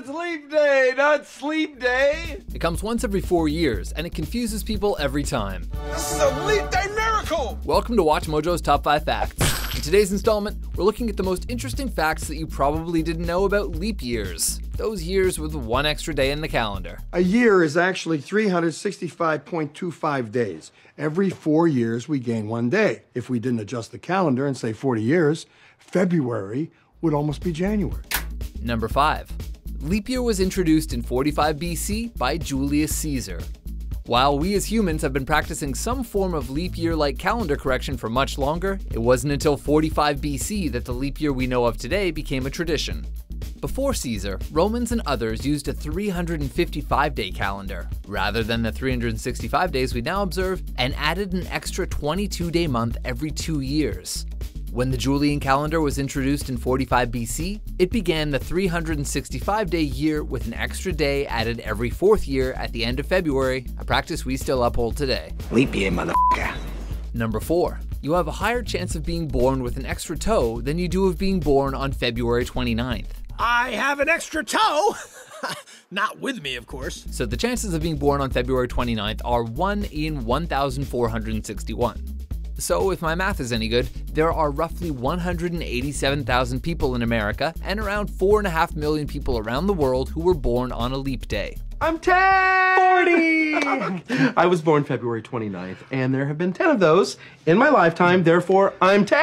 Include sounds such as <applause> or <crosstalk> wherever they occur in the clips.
it's leap day, not sleep day. It comes once every four years, and it confuses people every time. This is a leap day miracle. Welcome to WatchMojo's Top 5 Facts. In today's installment, we're looking at the most interesting facts that you probably didn't know about leap years. Those years with one extra day in the calendar. A year is actually 365.25 days. Every four years, we gain one day. If we didn't adjust the calendar and say 40 years, February would almost be January. Number 5. Leap year was introduced in 45 BC by Julius Caesar. While we as humans have been practicing some form of leap year like calendar correction for much longer, it wasn't until 45 BC that the leap year we know of today became a tradition. Before Caesar, Romans and others used a 355 day calendar, rather than the 365 days we now observe, and added an extra 22 day month every two years. When the Julian calendar was introduced in 45 BC, it began the 365 day year with an extra day added every fourth year at the end of February, a practice we still uphold today. Leap year, motherfucker. Number 4. You have a higher chance of being born with an extra toe than you do of being born on February 29th. I have an extra toe! <laughs> Not with me, of course. So the chances of being born on February 29th are 1 in 1,461. So, if my math is any good, there are roughly 187,000 people in America and around 4.5 million people around the world who were born on a leap day. I'm 10! 40! <laughs> I was born February 29th, and there have been 10 of those in my lifetime, therefore I'm 10!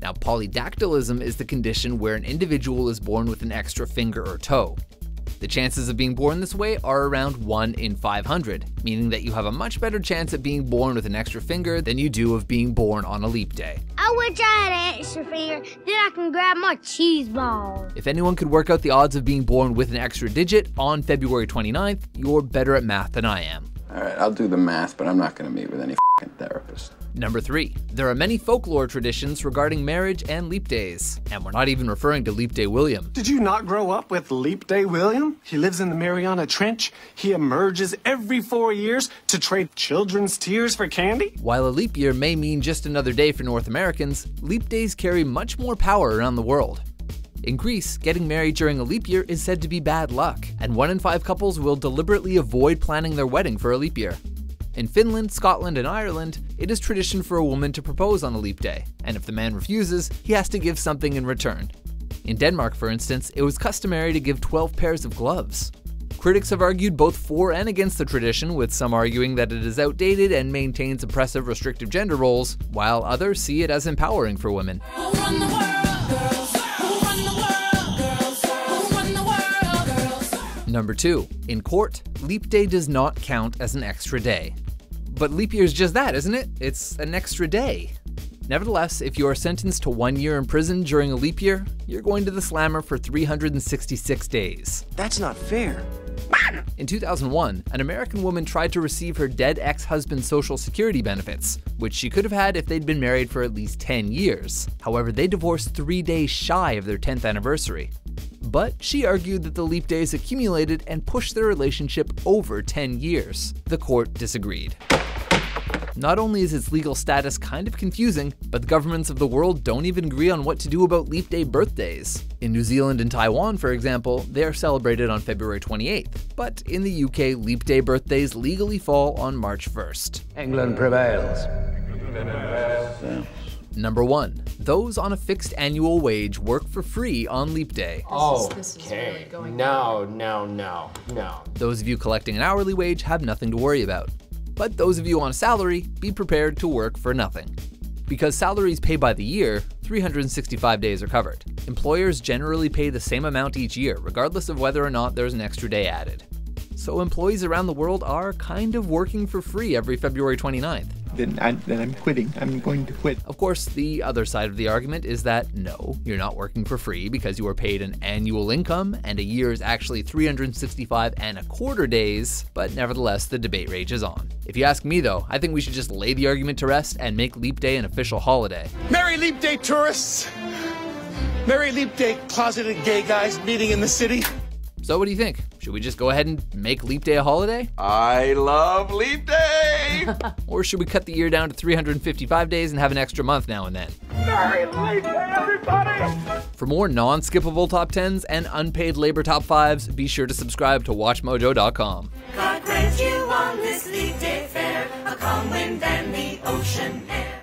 Now, polydactylism is the condition where an individual is born with an extra finger or toe. The chances of being born this way are around 1 in 500, meaning that you have a much better chance of being born with an extra finger than you do of being born on a leap day. I wish I had an extra finger, then I can grab my cheese ball. If anyone could work out the odds of being born with an extra digit on February 29th, you're better at math than I am. All right, I'll do the math, but I'm not going to meet with any therapist. Number 3. There are many folklore traditions regarding marriage and leap days. And we're not even referring to Leap Day William. Did you not grow up with Leap Day William? He lives in the Mariana Trench. He emerges every four years to trade children's tears for candy. While a leap year may mean just another day for North Americans, leap days carry much more power around the world. In Greece, getting married during a leap year is said to be bad luck, and one in five couples will deliberately avoid planning their wedding for a leap year. In Finland, Scotland, and Ireland, it is tradition for a woman to propose on a leap day, and if the man refuses, he has to give something in return. In Denmark, for instance, it was customary to give 12 pairs of gloves. Critics have argued both for and against the tradition, with some arguing that it is outdated and maintains oppressive restrictive gender roles, while others see it as empowering for women. Number 2. In court, leap day does not count as an extra day. But leap year is just that, isn't it? It's an extra day. Nevertheless, if you are sentenced to one year in prison during a leap year, you're going to the slammer for 366 days. That's not fair. In 2001, an American woman tried to receive her dead ex husband's social security benefits, which she could have had if they'd been married for at least 10 years. However, they divorced three days shy of their 10th anniversary. But she argued that the leap days accumulated and pushed their relationship over 10 years. The court disagreed. Not only is its legal status kind of confusing, but the governments of the world don't even agree on what to do about leap day birthdays. In New Zealand and Taiwan, for example, they are celebrated on February 28th, but in the UK, leap day birthdays legally fall on March 1st. England prevails. Number 1. Those on a fixed annual wage work for free on leap day. Oh, okay. No, no, no, no. Those of you collecting an hourly wage have nothing to worry about. But those of you on salary, be prepared to work for nothing. Because salaries pay by the year, 365 days are covered. Employers generally pay the same amount each year, regardless of whether or not there's an extra day added. So employees around the world are kind of working for free every February 29th then, I, then I'm quitting. I'm going to quit. Of course, the other side of the argument is that no, you're not working for free because you are paid an annual income and a year is actually 365 and a quarter days, but nevertheless, the debate rages on. If you ask me though, I think we should just lay the argument to rest and make Leap Day an official holiday. Merry Leap Day, tourists! Merry Leap Day, closeted gay guys meeting in the city. So what do you think? Should we just go ahead and make leap day a holiday? I love leap day! <laughs> or should we cut the year down to 355 days and have an extra month now and then? Merry leap day, everybody! For more non skippable top 10s and unpaid labor top 5s, be sure to subscribe to WatchMojo.com. God grant you on this leap day fair a calm wind and the ocean air.